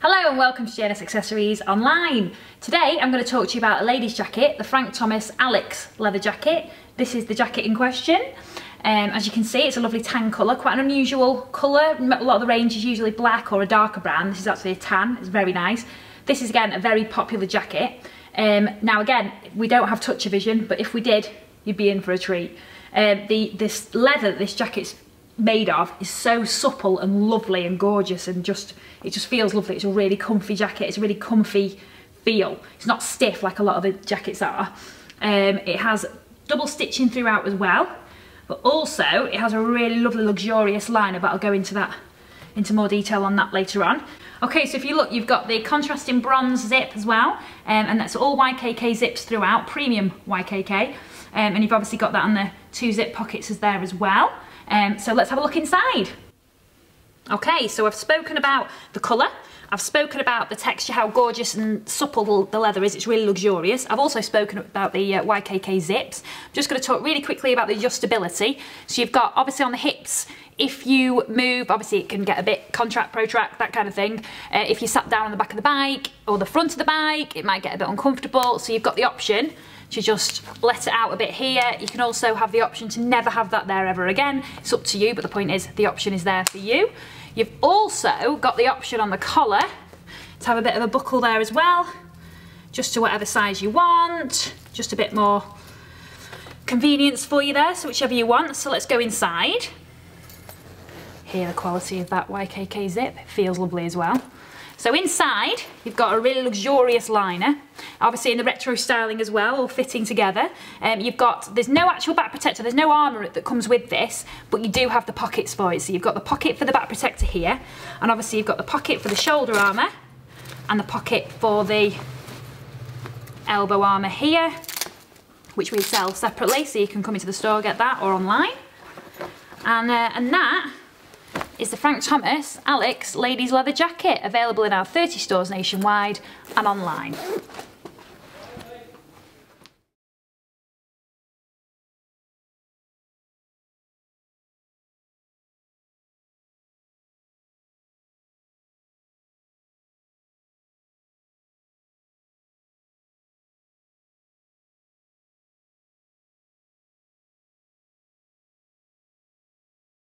Hello and welcome to J&S Accessories Online. Today I'm going to talk to you about a ladies jacket, the Frank Thomas Alex leather jacket. This is the jacket in question. Um, as you can see it's a lovely tan colour, quite an unusual colour. A lot of the range is usually black or a darker brown. This is actually a tan, it's very nice. This is again a very popular jacket. Um, now again, we don't have touch-o-vision, but if we did, you'd be in for a treat. Um, the This leather this jacket's made of is so supple and lovely and gorgeous and just it just feels lovely. It's a really comfy jacket. It's a really comfy feel. It's not stiff like a lot of the jackets are. Um, it has double stitching throughout as well but also it has a really lovely luxurious liner but I'll go into that into more detail on that later on. Okay so if you look you've got the contrasting bronze zip as well um, and that's all YKK zips throughout premium YKK um, and you've obviously got that on the two zip pockets as there as well um, so let's have a look inside. Okay, so I've spoken about the colour, I've spoken about the texture, how gorgeous and supple the leather is, it's really luxurious. I've also spoken about the uh, YKK zips. I'm just going to talk really quickly about the adjustability. So you've got, obviously on the hips, if you move, obviously it can get a bit contract, protract, that kind of thing. Uh, if you sat down on the back of the bike or the front of the bike, it might get a bit uncomfortable. So you've got the option to just let it out a bit here. You can also have the option to never have that there ever again. It's up to you, but the point is the option is there for you. You've also got the option on the collar to have a bit of a buckle there as well, just to whatever size you want, just a bit more convenience for you there, so whichever you want. So let's go inside. Here the quality of that YKK zip, it feels lovely as well. So inside, you've got a really luxurious liner, obviously in the retro styling as well, all fitting together. Um, you've got, there's no actual back protector, there's no armour that comes with this, but you do have the pockets for it. So you've got the pocket for the back protector here, and obviously you've got the pocket for the shoulder armour, and the pocket for the elbow armour here, which we sell separately, so you can come into the store, get that, or online. And, uh, and that is the Frank Thomas Alex Ladies Leather Jacket, available in our 30 stores nationwide and online.